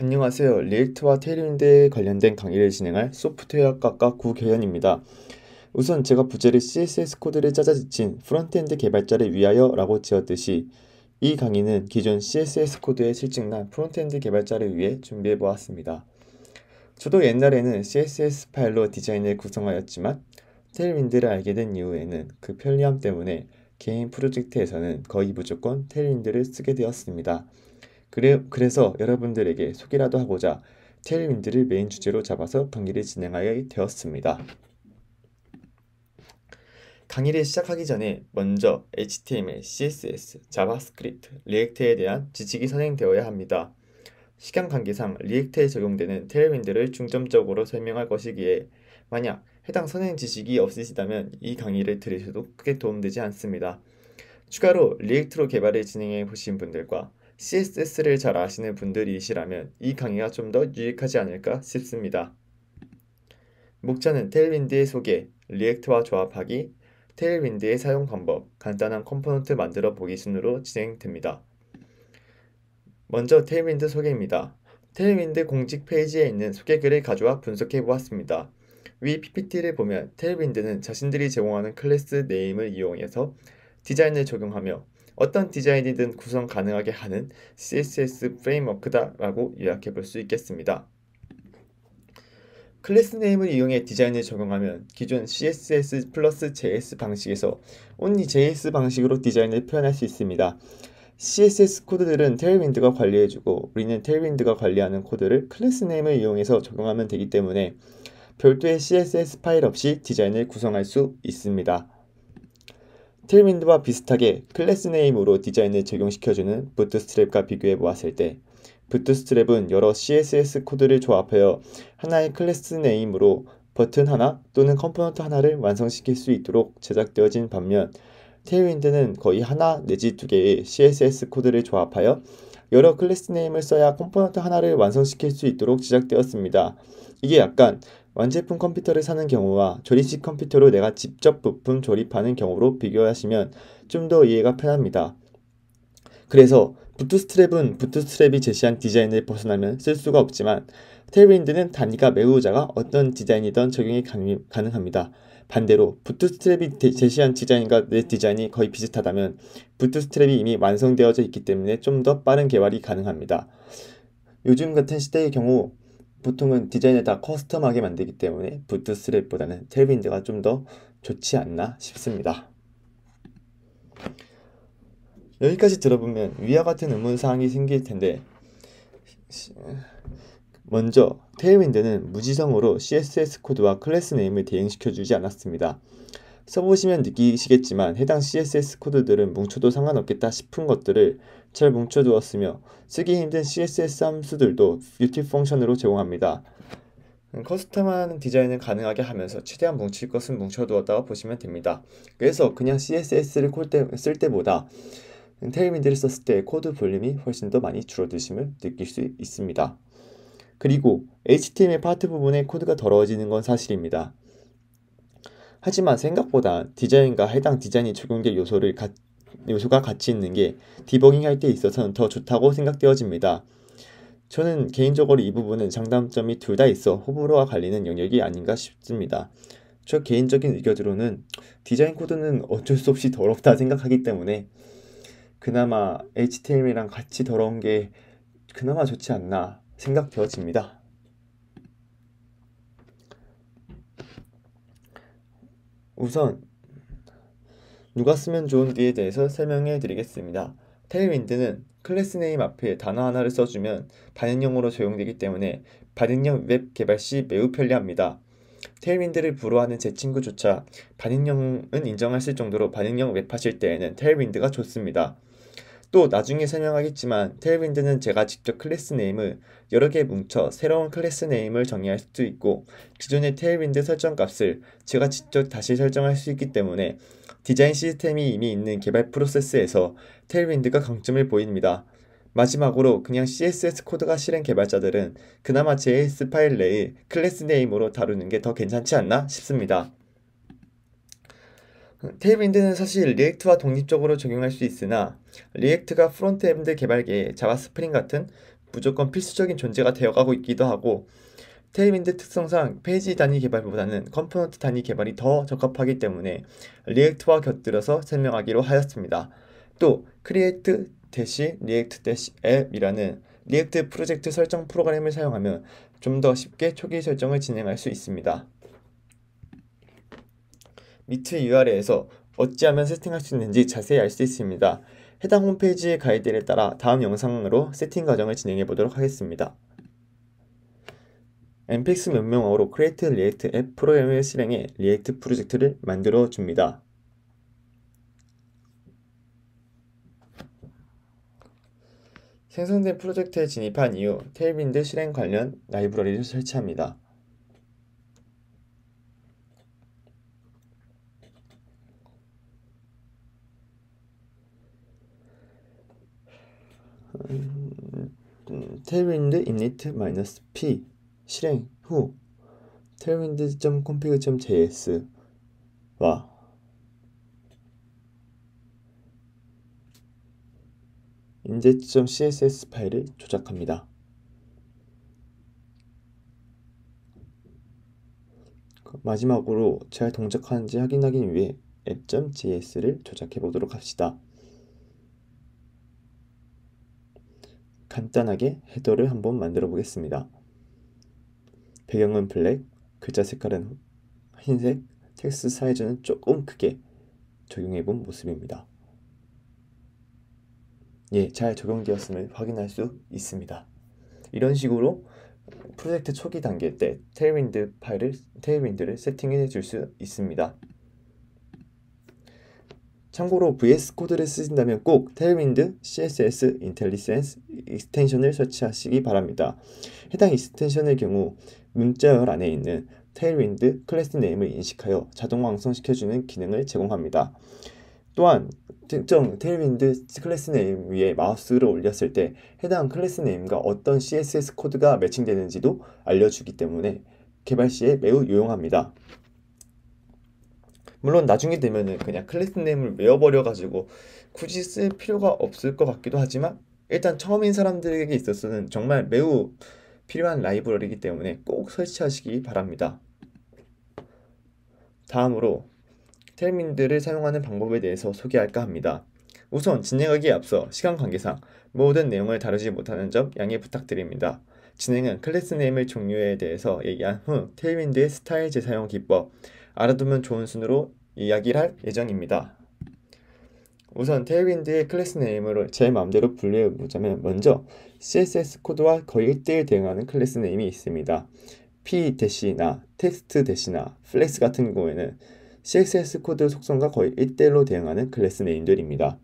안녕하세요. React와 Tailwind에 관련된 강의를 진행할 소프트웨어학과 구교현입니다. 우선 제가 부제를 CSS 코드를 짜다 지친 frontend 개발자를 위하여 라고 지었듯이 이 강의는 기존 CSS 코드에 싫증난 frontend 개발자를 위해 준비해 보았습니다. 저도 옛날에는 CSS 파일로 디자인을 구성하였지만 Tailwind를 알게 된 이후에는 그 편리함 때문에 개인 프로젝트에서는 거의 무조건 Tailwind를 쓰게 되었습니다. 그래, 그래서 여러분들에게 소개라도 하고자 Tailwind를 메인 주제로 잡아서 강의를 진행하게 되었습니다. 강의를 시작하기 전에 먼저 HTML, CSS, JavaScript, React에 대한 지식이 선행되어야 합니다. 시간 관계상 React에 적용되는 Tailwind를 중점적으로 설명할 것이기에 만약 해당 선행 지식이 없으시다면 이 강의를 들으셔도 크게 도움되지 않습니다. 추가로 React로 개발을 진행해 보신 분들과 CSS를 잘 아시는 분들이시라면 이 강의가 좀 더 유익하지 않을까 싶습니다. 목차는 Tailwind의 소개, React와 조합하기, Tailwind의 사용 방법, 간단한 component 만들어 보기 순으로 진행됩니다. 먼저 Tailwind 소개입니다. Tailwind 공식 페이지에 있는 소개글을 가져와 분석해 보았습니다. 위 PPT를 보면 Tailwind는 자신들이 제공하는 class name을 이용해서 디자인을 적용하며 어떤 디자인이든 구성 가능하게 하는 CSS framework다라고 요약해 볼 수 있겠습니다. class name을 이용해 디자인을 적용하면 기존 CSS plus JS 방식에서 only JS 방식으로 디자인을 표현할 수 있습니다. CSS 코드들은 Tailwind가 관리해주고 우리는 Tailwind가 관리하는 코드를 class name을 이용해서 적용하면 되기 때문에 별도의 CSS 파일 없이 디자인을 구성할 수 있습니다. Tailwind와 비슷하게 class name으로 디자인을 적용시켜주는 Bootstrap과 비교해 보았을 때 Bootstrap은 여러 CSS 코드를 조합하여 하나의 class name으로 버튼 하나 또는 component 하나를 완성시킬 수 있도록 제작되어진 반면 Tailwind는 거의 하나 내지 두 개의 CSS 코드를 조합하여 여러 class name을 써야 component 하나를 완성시킬 수 있도록 제작되었습니다. 이게 약간 완제품 컴퓨터를 사는 경우와 조립식 컴퓨터로 내가 직접 부품 조립하는 경우로 비교하시면 좀 더 이해가 편합니다. 그래서 부트스트랩은 부트스트랩이 제시한 디자인을 벗어나면 쓸 수가 없지만 테일윈드는 단위가 매우 작아 어떤 디자인이든 적용이 가능합니다. 반대로 부트스트랩이 제시한 디자인과 내 디자인이 거의 비슷하다면 부트스트랩이 이미 완성되어져 있기 때문에 좀 더 빠른 개발이 가능합니다. 요즘 같은 시대의 경우 보통은 디자인을 다 커스텀하게 만들기 때문에 부트스트랩보다는 텔윈드가 좀 더 좋지 않나 싶습니다. 여기까지 들어보면 위와 같은 의문사항이 생길 텐데 먼저 Tailwind는 무지성으로 CSS 코드와 class name을 대응시켜 주지 않았습니다. 써보시면 느끼시겠지만 해당 CSS 코드들은 뭉쳐도 상관없겠다 싶은 것들을 잘 뭉쳐두었으며 쓰기 힘든 CSS 함수들도 utility function으로 제공합니다. custom한 디자인을 가능하게 하면서 최대한 뭉칠 것은 뭉쳐두었다고 보시면 됩니다. 그래서 그냥 CSS를 쓸 때보다 Tailwind를 썼을 때 코드 볼륨이 훨씬 더 많이 줄어드심을 느낄 수 있습니다. 그리고 HTML 파트 부분의 코드가 더러워지는 건 사실입니다. 하지만 생각보다 디자인과 해당 디자인이 적용될 요소를 가, 요소가 같이 있는 게 디버깅 할 때 있어서는 더 좋다고 생각되어집니다. 저는 개인적으로 이 부분은 장단점이 둘 다 있어 호불호가 갈리는 영역이 아닌가 싶습니다. 저 개인적인 의견으로는 디자인 코드는 어쩔 수 없이 더럽다 생각하기 때문에 그나마 HTML이랑 같이 더러운 게 그나마 좋지 않나 생각되어집니다. 우선 누가 쓰면 좋은지에 대해서 설명해 드리겠습니다. Tailwind는 class name 앞에 단어 하나를 써주면 반응형으로 적용되기 때문에 반응형 웹 개발 시 매우 편리합니다. Tailwind를 불호하는 제 친구조차 반응형은 인정하실 정도로 반응형 웹 하실 때에는 Tailwind가 좋습니다. 또 나중에 설명하겠지만 Tailwind는 제가 직접 class name을 여러 개 뭉쳐 새로운 class name을 정의할 수도 있고 기존의 Tailwind 설정 값을 제가 직접 다시 설정할 수 있기 때문에 디자인 시스템이 이미 있는 개발 프로세스에서 Tailwind가 강점을 보입니다. 마지막으로 그냥 CSS 코드가 싫은 개발자들은 그나마 JS 파일 내의 class name으로 다루는 게 더 괜찮지 않나 싶습니다. Tailwind는 사실 React와 독립적으로 적용할 수 있으나 React가 frontend 개발계에 Java Spring 같은 무조건 필수적인 존재가 되어가고 있기도 하고 Tailwind 특성상 페이지 단위 개발보다는 component 단위 개발이 더 적합하기 때문에 React와 곁들여서 설명하기로 하였습니다. 또 대시 앱이라는 React 프로젝트 설정 프로그램을 사용하면 좀 더 쉽게 초기 설정을 진행할 수 있습니다. 밑 URL에서 어찌하면 세팅할 수 있는지 자세히 알 수 있습니다. 해당 홈페이지의 가이드를 따라 다음 영상으로 세팅 과정을 진행해 보도록 하겠습니다. npx 명령어로 Create React App 프로그램을 실행해 React 프로젝트를 만들어 줍니다. 생성된 프로젝트에 진입한 이후 테일윈드 실행 관련 라이브러리를 설치합니다. 테일윈드 init -p 실행 후 tailwind.config.js와 인제.css 파일을 조작합니다. 마지막으로 잘 동작하는지 확인하기 위해 app.js를 조작해 보도록 합시다. 간단하게 헤더를 한번 만들어 보겠습니다. 배경은 블랙, 글자 색깔은 흰색, 텍스트 사이즈는 조금 크게 적용해 본 모습입니다. 예, 잘 적용되었음을 확인할 수 있습니다. 이런 식으로 프로젝트 초기 단계 때 Tailwind 파일을 Tailwind를 세팅해 줄 수 있습니다. 참고로 VS Code를 쓰신다면 꼭 테일윈드 CSS 인텔리센스 익스텐션을 설치하시기 바랍니다. 해당 extension의 경우 문자열 안에 있는 Tailwind class name을 인식하여 자동 완성시켜주는 기능을 제공합니다. 또한 특정 Tailwind class name 위에 마우스를 올렸을 때 해당 class name과 어떤 CSS 코드가 매칭되는지도 알려주기 때문에 개발 시에 매우 유용합니다. 물론 나중에 되면은 그냥 class name을 외워버려 가지고 굳이 쓸 필요가 없을 것 같기도 하지만 일단 처음인 사람들에게 있어서는 정말 매우 필요한 라이브러리이기 때문에 꼭 설치하시기 바랍니다. 다음으로 Tailwind를 사용하는 방법에 대해서 소개할까 합니다. 우선 진행하기에 앞서 시간 관계상 모든 내용을 다루지 못하는 점 양해 부탁드립니다. 진행은 class name의 종류에 대해서 얘기한 후 Tailwind의 스타일 재사용 기법 알아두면 좋은 순으로 이야기를 할 예정입니다. 우선 Tailwind의 class name을 제 마음대로 분류해 보자면 먼저 CSS 코드와 거의 1대1 대응하는 class name이 있습니다. p 대시나 텍스트 대시나 flex 같은 경우에는 CSS 코드 속성과 거의 1대1로 대응하는 class name들입니다.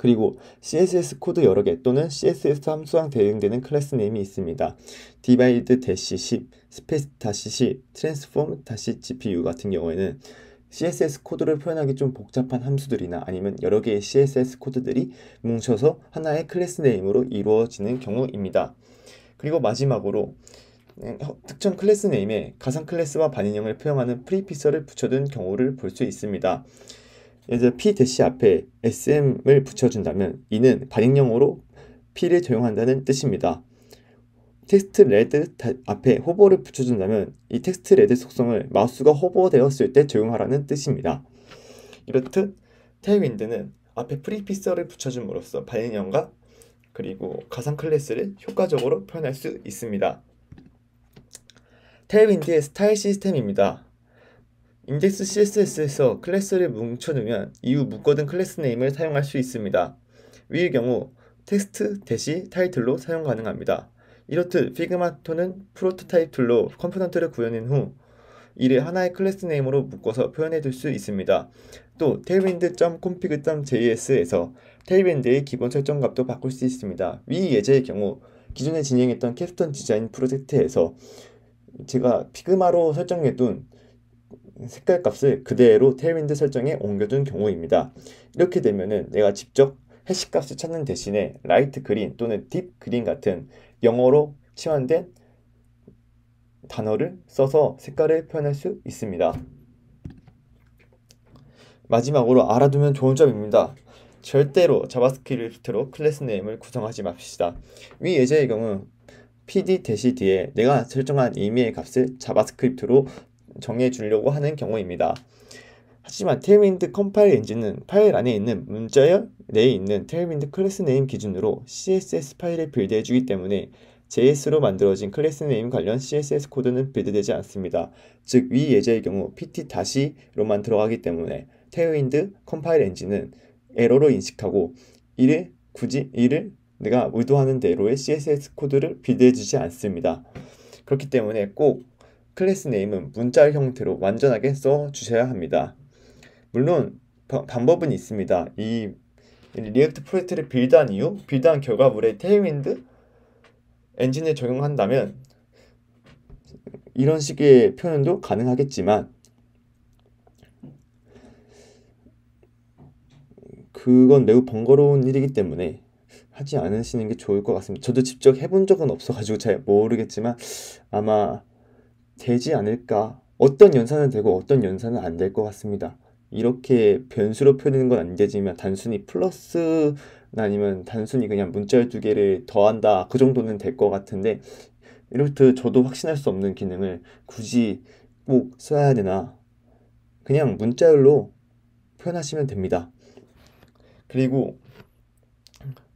그리고 CSS 코드 여러 개 또는 CSS 함수랑 대응되는 class name이 있습니다. divide 10, space 10, transform GPU 같은 경우에는 CSS 코드를 표현하기 좀 복잡한 함수들이나 아니면 여러 개의 CSS 코드들이 뭉쳐서 하나의 class name으로 이루어지는 경우입니다. 그리고 마지막으로 음, 특정 class name에 가상 클래스와 반응형을 표현하는 prefix를 붙여둔 경우를 볼 수 있습니다. 예를 p 대시 앞에 sm을 붙여준다면 이는 반응형으로 p를 적용한다는 뜻입니다. text red 앞에 hover를 붙여준다면 이 text red 속성을 마우스가 hover되었을 때 적용하라는 뜻입니다. 이렇듯 Tailwind는 앞에 prefix를 붙여줌으로써 반응형과 그리고 가상 클래스를 효과적으로 표현할 수 있습니다. Tailwind의 스타일 시스템입니다. index CSS에서 클래스를 뭉쳐두면 이후 묶어둔 class name을 사용할 수 있습니다. 위의 경우 텍스트 대시 title로 사용 가능합니다. 이렇듯 Figma 또는 프로토타입 툴로 컴포넌트를 구현한 후 이를 하나의 class name으로 묶어서 표현해 둘 수 있습니다. 또 tailwind.config.js에서 Tailwind의 기본 설정 값도 바꿀 수 있습니다. 위 예제의 경우 기존에 진행했던 capstone 디자인 프로젝트에서 제가 Figma로 설정해둔 색깔 값을 그대로 Tailwind 설정에 옮겨둔 경우입니다. 이렇게 되면은 내가 직접 hash 값을 찾는 대신에 light green 또는 deep green 같은 영어로 치환된 단어를 써서 색깔을 표현할 수 있습니다. 마지막으로 알아두면 좋은 점입니다. 절대로 JavaScript로 class name을 구성하지 맙시다. 위 예제의 경우 pd 대시 뒤에 내가 설정한 임의의 값을 JavaScript로 정해 주려고 하는 경우입니다. 하지만 Tailwind 컴파일 엔진은 파일 안에 있는 문자열 내에 있는 Tailwind class name 기준으로 CSS 파일을 build해 주기 때문에 JS로 만들어진 class name 관련 CSS 코드는 build되지 않습니다. 즉, 위 예제의 경우 pt-로만 들어가기 때문에 Tailwind 컴파일 엔진은 에러로 인식하고 이를 굳이 이를 내가 의도하는 대로의 CSS 코드를 build해 주지 않습니다. 그렇기 때문에 꼭 class name은 문자 형태로 완전하게 써 주셔야 합니다. 물론 바, 방법은 있습니다. 이 React 프로젝트를 build한 이후 build한 결과물에 Tailwind 엔진을 적용한다면 이런 식의 표현도 가능하겠지만 그건 매우 번거로운 일이기 때문에 하지 않으시는 게 좋을 것 같습니다. 저도 직접 해본 적은 없어가지고 잘 모르겠지만 아마 되지 않을까. 어떤 연산은 되고 어떤 연산은 안 될 것 같습니다. 이렇게 변수로 표현하는 건 안 되지만 단순히 플러스 아니면 단순히 그냥 문자열 두 개를 더한다 그 정도는 될 것 같은데 이렇듯 저도 확신할 수 없는 기능을 굳이 꼭 써야 되나 그냥 문자열로 표현하시면 됩니다. 그리고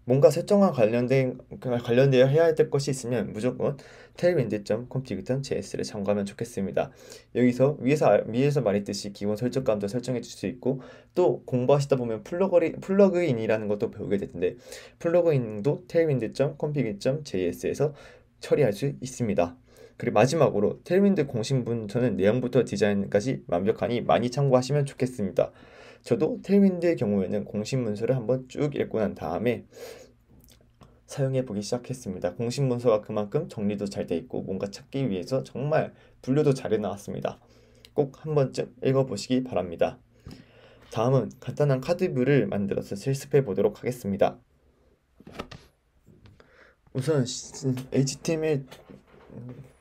뭔가 설정과 관련된 관련되어 해야 될 것이 있으면 무조건 tailwind.config.js를 참고하면 좋겠습니다. 여기서 위에서 위에서 말했듯이 기본 설정값도 설정해 줄 수 있고 또 공부하시다 보면 plugin plugin이라는 것도 배우게 되는데 plugin도 tailwind.config.js에서 처리할 수 있습니다. 그리고 마지막으로 Tailwind 공식 문서는 내용부터 디자인까지 완벽하니 많이 참고하시면 좋겠습니다. 저도 Tailwind의 경우에는 공식 문서를 한번 쭉 읽고 난 다음에 사용해 보기 시작했습니다. 공식 문서가 그만큼 정리도 잘 돼 있고 뭔가 찾기 위해서 정말 분류도 잘 해놨습니다. 꼭 한 번쯤 읽어보시기 바랍니다. 다음은 간단한 카드뷰를 만들어서 실습해 보도록 하겠습니다. 우선 HTML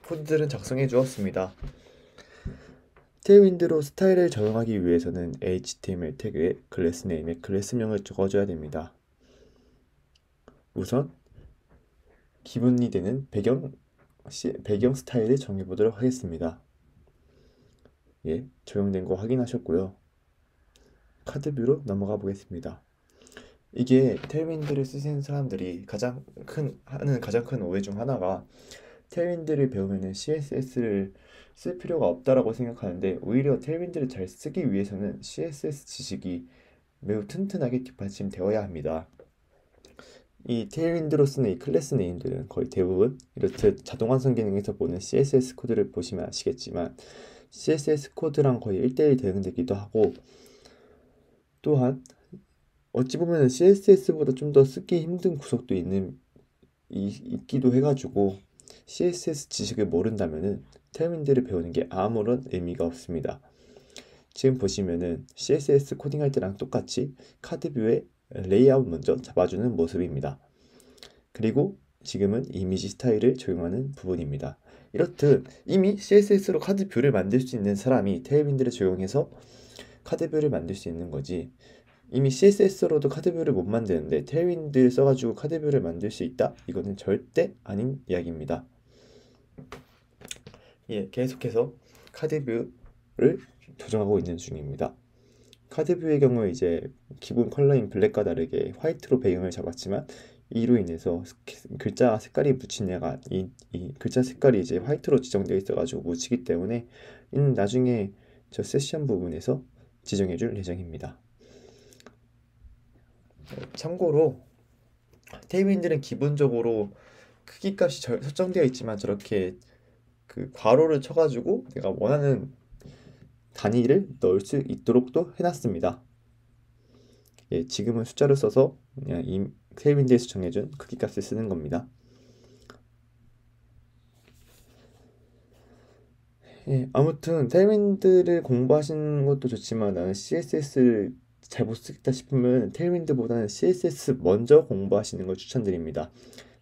코드들은 작성해 주었습니다. 테일윈드로 스타일을 적용하기 위해서는 HTML 태그에 클래스 네임에 클래스명을 적어줘야 됩니다. 우선 기본이 되는 배경 배경 스타일을 정해보도록 하겠습니다. 예, 적용된 거 확인하셨고요. 카드뷰로 넘어가 보겠습니다. 이게 테일윈드를 쓰시는 사람들이 가장 큰 하는 가장 큰 오해 중 하나가 테일윈드를 배우면은 CSS를 쓸 필요가 없다라고 생각하는데 오히려 테일윈드를 잘 쓰기 위해서는 CSS 지식이 매우 튼튼하게 뒷받침되어야 합니다. 이 Tailwind로 쓰는 이 class name들은 거의 대부분 이렇듯 자동 완성 기능에서 보는 CSS 코드를 보시면 아시겠지만 CSS 코드랑 거의 1대1 대응되기도 하고 또한 어찌 보면 CSS보다 좀 더 쓰기 힘든 구석도 있는 이, 있기도 해가지고 CSS 지식을 모른다면은 Tailwind를 배우는 게 아무런 의미가 없습니다. 지금 보시면은 CSS 코딩할 때랑 똑같이 card view에 레이아웃 먼저 잡아주는 모습입니다. 그리고 지금은 이미지 스타일을 적용하는 부분입니다. 이렇듯 이미 CSS로 카드뷰를 만들 수 있는 사람이 Tailwind를 적용해서 card view를 만들 수 있는 거지 이미 CSS로도 카드뷰를 못 만드는데 Tailwind를 써가지고 card view를 만들 수 있다? 이거는 절대 아닌 이야기입니다. 예, 계속해서 card view를 조정하고 있는 중입니다. 카드뷰의 경우 이제 기본 컬러인 블랙과 다르게 화이트로 배경을 잡았지만 이로 인해서 글자 색깔이 묻힌 애가 이, 이 글자 색깔이 이제 화이트로 지정되어 있어가지고 묻히기 때문에 이는 나중에 저 세션 부분에서 지정해 줄 예정입니다. 참고로 테이블들은 기본적으로 크기 값이 설정되어 있지만 저렇게 그 괄호를 쳐가지고 내가 원하는 단위를 넣을 수 있도록도 해놨습니다. 예, 지금은 숫자를 써서 그냥 이 테일윈드에서 정해준 크기 값을 쓰는 겁니다. 예, 아무튼 테일윈드를 공부하시는 것도 좋지만 나는 CSS를 잘 못 쓰겠다 싶으면 테일윈드보다는 CSS 먼저 공부하시는 걸 추천드립니다.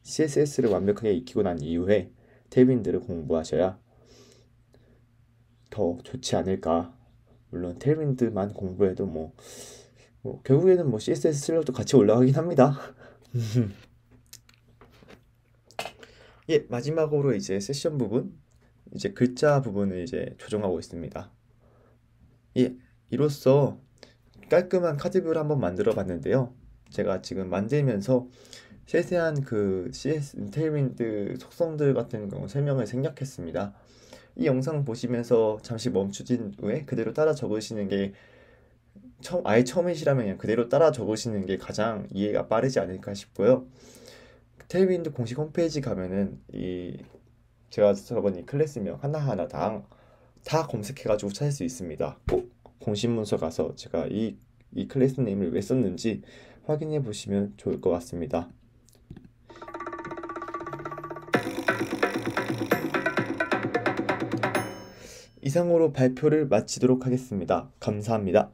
CSS를 완벽하게 익히고 난 이후에 테일윈드를 공부하셔야 더 좋지 않을까. 물론 테일윈드만 공부해도 뭐 뭐 결국에는 뭐 CSS 실력도 같이 올라가긴 합니다. 예, 마지막으로 이제 세션 부분, 이제 글자 부분을 이제 조정하고 있습니다. 예, 이로써 깔끔한 카드뷰를 한번 만들어 봤는데요. 제가 지금 만들면서 세세한 그 CS 테일윈드 속성들 같은 경우 설명을 생략했습니다. 이 영상 보시면서 잠시 멈추신 후에 그대로 따라 적으시는 게 처음 아예 처음이시라면 그냥 그대로 따라 적으시는 게 가장 이해가 빠르지 않을까 싶고요. 테일윈드 공식 홈페이지 가면은 이 제가 이 클래스명 하나하나 다, 다 검색해가지고 찾을 수 있습니다. 꼭 공식 문서 가서 제가 이, 이 클래스 네임을 왜 썼는지 확인해 보시면 좋을 것 같습니다. 이상으로 발표를 마치도록 하겠습니다. 감사합니다.